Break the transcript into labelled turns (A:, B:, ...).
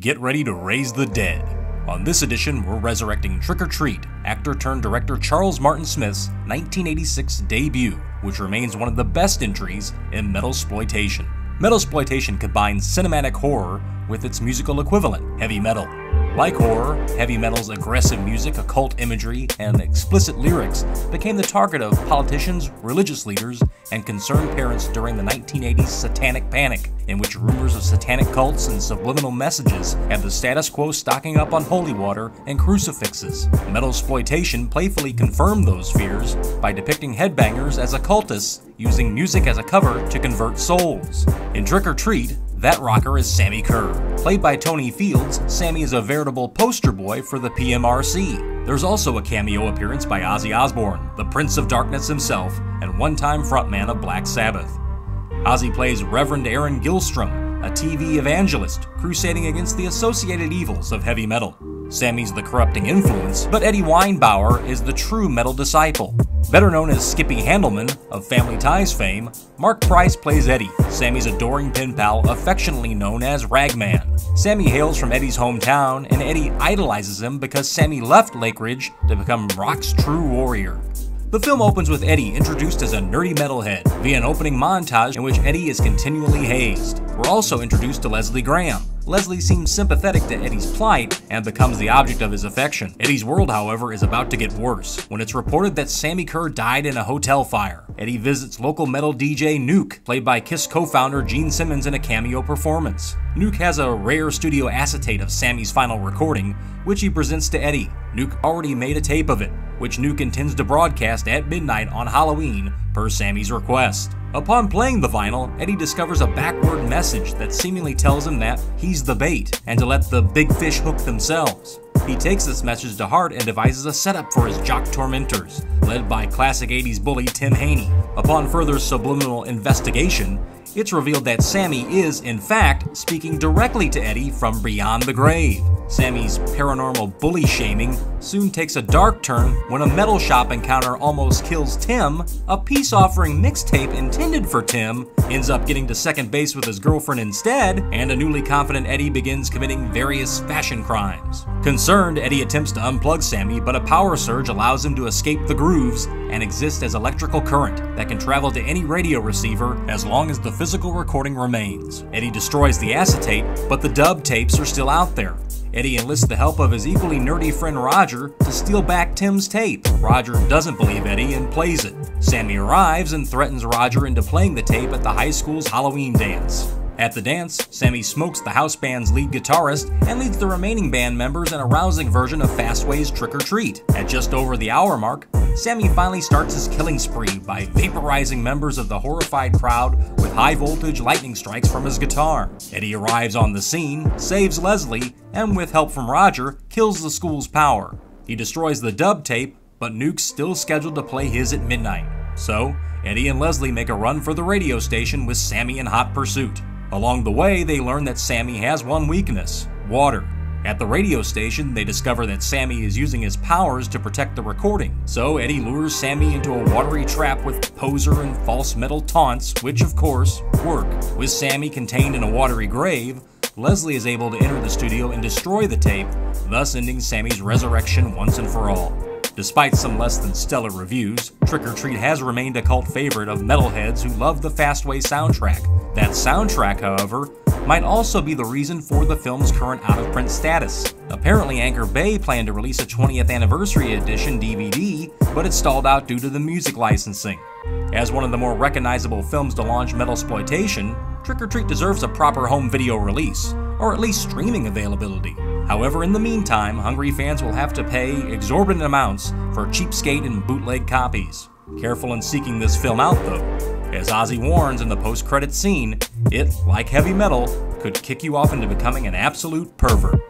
A: Get ready to raise the dead. On this edition, we're resurrecting Trick or Treat, actor turned director Charles Martin Smith's 1986 debut, which remains one of the best entries in metalsploitation. Metalsploitation combines cinematic horror with its musical equivalent, heavy metal. Like horror, heavy metal's aggressive music, occult imagery, and explicit lyrics became the target of politicians, religious leaders, and concerned parents during the 1980s Satanic Panic, in which rumors of satanic cults and subliminal messages had the status quo stocking up on holy water and crucifixes. Metal exploitation playfully confirmed those fears by depicting headbangers as occultists using music as a cover to convert souls. In Trick or Treat, that rocker is Sammy Curr. Played by Tony Fields, Sammy is a veritable poster boy for the PMRC. There's also a cameo appearance by Ozzy Osbourne, the Prince of Darkness himself, and one time frontman of Black Sabbath. Ozzy plays Reverend Aaron Gilstrom, a TV evangelist crusading against the associated evils of heavy metal. Sammy's the corrupting influence, but Eddie Weinbauer is the true metal disciple. Better known as Skippy Handelman of Family Ties fame, Marc Price plays Eddie, Sammy's adoring pen pal affectionately known as Ragman. Sammy hails from Eddie's hometown, and Eddie idolizes him because Sammy left Lake Ridge to become rock's true warrior. The film opens with Eddie introduced as a nerdy metalhead via an opening montage in which Eddie is continually hazed. We're also introduced to Leslie Graham. Leslie seems sympathetic to Eddie's plight and becomes the object of his affection. Eddie's world, however, is about to get worse when it's reported that Sammy Curr died in a hotel fire. Eddie visits local metal DJ Nuke, played by Kiss co founder Gene Simmons in a cameo performance. Nuke has a rare studio acetate of Sammy's final recording, which he presents to Eddie. Nuke already made a tape of it, which Nuke intends to broadcast at midnight on Halloween per Sammy's request. Upon playing the vinyl, Eddie discovers a backward message that seemingly tells him that he's the bait and to let the big fish hook themselves. He takes this message to heart and devises a setup for his jock tormentors, led by classic 80s bully Tim Haney. Upon further subliminal investigation, it's revealed that Sammy is, in fact, speaking directly to Eddie from beyond the grave. Sammy's paranormal bully shaming soon takes a dark turn when a metal shop encounter almost kills Tim. A peace offering mixtape intended for Tim ends up getting to second base with his girlfriend instead, and a newly confident Eddie begins committing various fashion crimes. Concerned, Eddie attempts to unplug Sammy, but a power surge allows him to escape the and exist as electrical current that can travel to any radio receiver as long as the physical recording remains. Eddie destroys the acetate, but the dub tapes are still out there. Eddie enlists the help of his equally nerdy friend Roger to steal back Tim's tape. Roger doesn't believe Eddie and plays it. Sammy arrives and threatens Roger into playing the tape at the high school's Halloween dance. At the dance, Sammy smokes the house band's lead guitarist and leads the remaining band members in a rousing version of Fastway's Trick or Treat. At just over the hour mark, Sammy finally starts his killing spree by vaporizing members of the horrified crowd with high voltage lightning strikes from his guitar. Eddie arrives on the scene, saves Leslie, and with help from Roger, kills the school's power. He destroys the dub tape, but Nuke's still scheduled to play his at midnight. So, Eddie and Leslie make a run for the radio station with Sammy in hot pursuit. Along the way, they learn that Sammy has one weakness water. At the radio station, they discover that Sammy is using his powers to protect the recording, so Eddie lures Sammy into a watery trap with poser and false metal taunts, which, of course, work. With Sammy contained in a watery grave, Leslie is able to enter the studio and destroy the tape, thus ending Sammy's resurrection once and for all. Despite some less than stellar reviews, Trick or Treat has remained a cult favorite of metalheads who love the Fastway soundtrack. That soundtrack, however, might also be the reason for the film's current out of print status. Apparently, Anchor Bay planned to release a 20th anniversary edition DVD, but it stalled out due to the music licensing. As one of the more recognizable films to launch metal exploitation, Trick or Treat deserves a proper home video release, or at least streaming availability. However, in the meantime, hungry fans will have to pay exorbitant amounts for cheapskate and bootleg copies. Careful in seeking this film out, though. As Ozzy warns in the post credit scene, it, like heavy metal, could kick you off into becoming an absolute pervert.